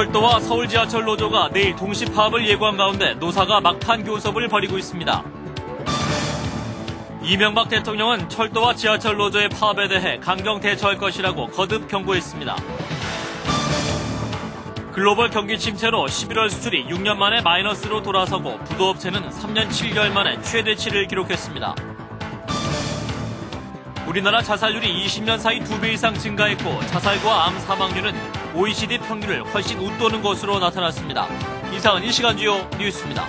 철도와 서울 지하철 노조가 내일 동시 파업을 예고한 가운데 노사가 막판 교섭을 벌이고 있습니다. 이명박 대통령은 철도와 지하철 노조의 파업에 대해 강경 대처할 것이라고 거듭 경고했습니다. 글로벌 경기 침체로 11월 수출이 6년 만에 마이너스로 돌아서고 부도업체는 3년 7개월 만에 최대치를 기록했습니다. 우리나라 자살률이 20년 사이 2배 이상 증가했고 자살과 암 사망률은 OECD 평균을 훨씬 웃도는 것으로 나타났습니다. 이상은 이 시간 주요 뉴스입니다.